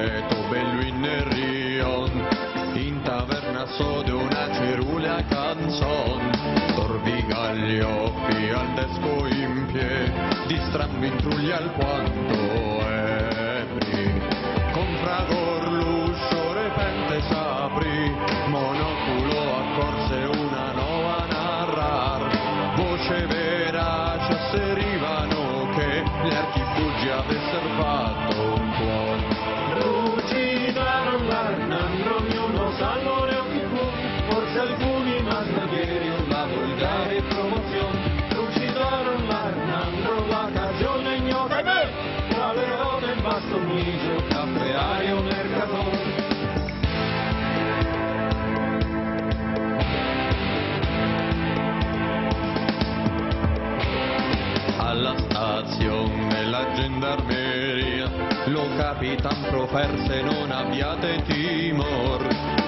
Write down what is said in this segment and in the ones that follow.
consueto bello in rion in taverna sode una cerulea canzon. Torvigaglioppi al desco in pie di strambi intrugli alquanto miso, caffeario mercatore. alla stazione la gendarmeria lo capitan proferse non abbiate timor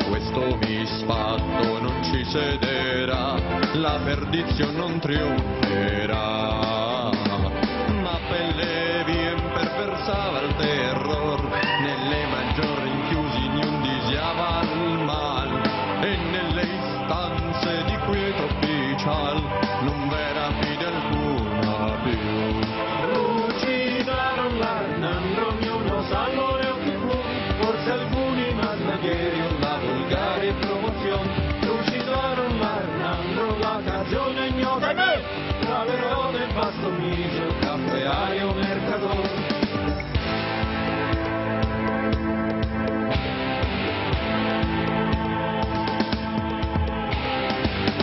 questo misfatto non ci sederà la perdizione non trionferà tra le rode il vasto miso, caffeario mercatore.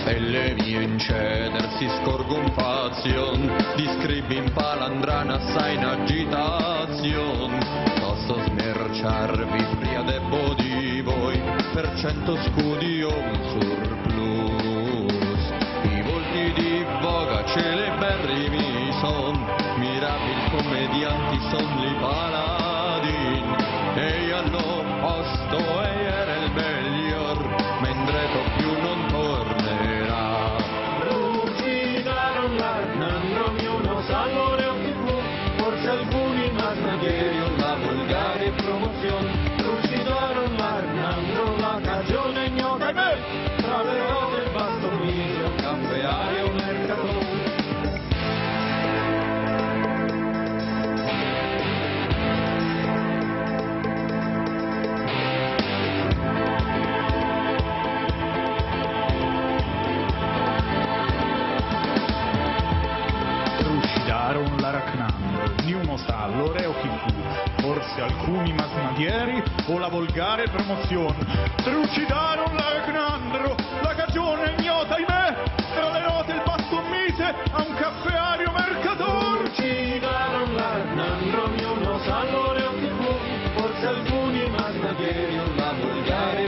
e le mie inceder si scorgon fazion di scribi in palandrana assai in agitazion posso smerciarvi pria debbo di voi per cento scudi o un surplus son li paladin. E hanno posto e era il miglior mendreto più non forse alcuni masnadieri o la volgare promozione. Trucidaron l'aracnandro, la cagione ignota, ahimè, tra le note il basto mise a un caffeario mercatore. Lucidaron l'arnando, ognuno sa l'ore chi fu, forse alcuni masnadieri o la volgare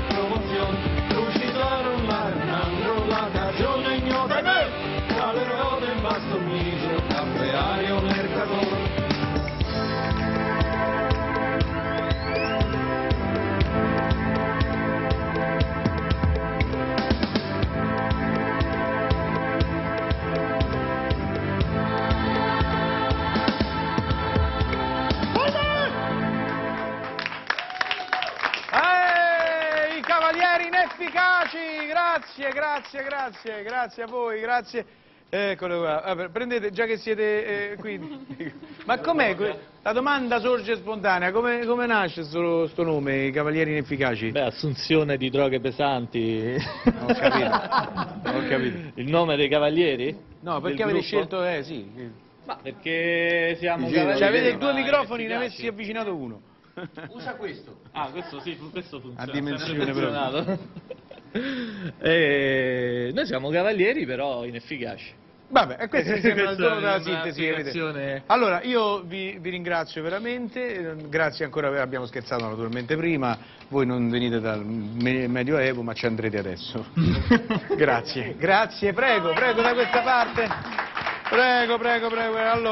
inefficaci, grazie, grazie, grazie, grazie a voi, grazie. Eccolo qua, Vabbè, prendete, già che siete eh, qui. Ma com'è? La domanda sorge spontanea, come, come nasce sto, sto nome, i cavalieri inefficaci? Beh, assunzione di droghe pesanti. Ho capito, ho capito. Il nome dei cavalieri? No, perché avete scelto, eh sì. Ma perché siamo Cioè, cavalieri. avete ma due microfoni, ne efficaci. avessi avvicinato uno. Ah, questo sì, questo funziona. A dimensione sempre funzionato. Eh, noi siamo cavalieri però inefficaci. Vabbè, e questo Questa è una sintesi. Allora, io vi, vi ringrazio veramente, eh, grazie ancora, abbiamo scherzato naturalmente prima, voi non venite dal me- Medioevo ma ci andrete adesso. grazie, grazie, prego, prego da questa parte. Prego, prego, prego. Allora,